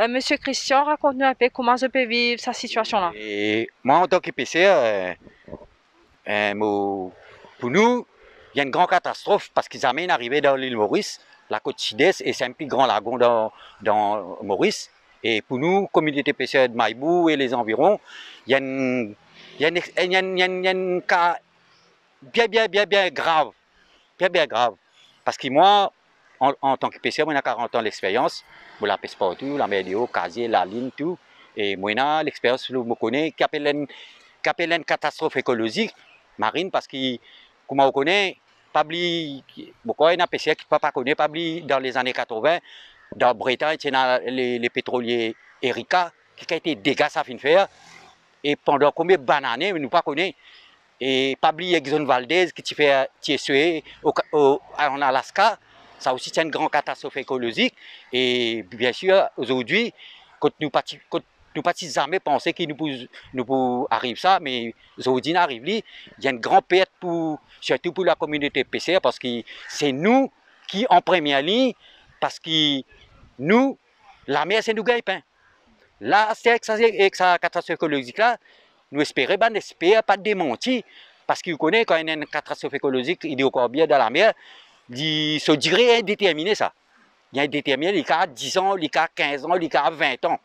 Euh, Monsieur Christian, raconte-nous un peu comment je peux vivre sa situation-là. Moi, en tant qu'épaisseur, euh, euh, pour nous, il y a une grande catastrophe parce qu'ils amènent arrivé dans l'île Maurice, la côte sud-est, et c'est un plus grand lagon dans, dans Maurice. Et pour nous, communauté épaisseur de Maïbou et les environs, il y a une, une, une- une cas bien, bien, bien, bien grave. Bien, bien grave. Parce que moi, en, tant qu'épaisseur, moi, j'ai 40 ans d'expérience. Pour la pêche partout, la météo, casier, la ligne, tout. Et moi, j'ai l'expérience, je me connais, qui appelle une, catastrophe écologique marine, parce que, comme on connaît, pas beaucoup un pêcheur qui ne pas connaître, pas dans les années 80, dans Bretagne, il y a les, les pétroliers Erika, qui a été dégâts ça fin de faire. Et pendant combien de bonnes années, nous pas connaît. Et pas oublier Exxon Valdez qui tu fait tu es sué au, au- en Alaska, ça aussi c'est une grande catastrophe écologique. Et bien sûr, aujourd'hui, quand nous quand nous jamais penser qu'il nous peut, ça, mais aujourd'hui arrive il y a une grande perte pour surtout pour la communauté PCR parce que c'est nous qui en première ligne parce que nous la mer c'est nous gagne Là, c'est avec, avec sa catastrophe écologique là, nous espérons, ben, n'espère pas démentir. Parce qu'il connaît quand il y a une catastrophe écologique hydrocarbure dans la mer, il se dirait indéterminé ça. Il y a indéterminé, il a 10 ans, il a 15 ans, il a 20 ans.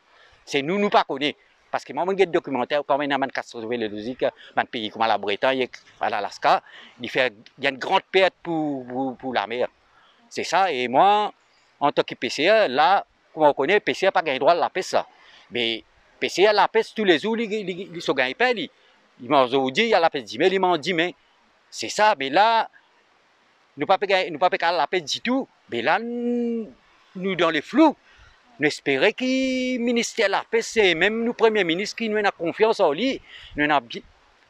C'est nous, nous pas connaît. Parce que moi, je des documentaires, quand y a une catastrophe écologique, dans un pays comme la Bretagne, à l'Alaska, il, fait- il y a une grande perte pour, pour, la mer. C'est ça, et moi, en tant que PCA, là, comme on connaît, PCA n'a pas le droit de la pêche ça. Mais PCA la pêche tous les jours, il il se gagne pas. Il il mange aujourd'hui, il y a la pêche demain, il mange demain. C'est ça, mais là, nous pouvons nous pas faire la pêche du tout. Mais là, nous, dans les flous, nous espérons que le ministère de la pêche, c'est même nous, Premier ministre, qui nous a confiance en lui. Nous la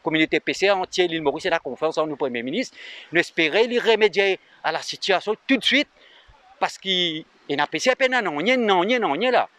communauté PCA entière, l'île Maurice, a confiance en nous, Premier ministre. Nous espérons lui remédier à la situation tout de suite, parce qu'il y a PCA, il y a non, non, non, non, là.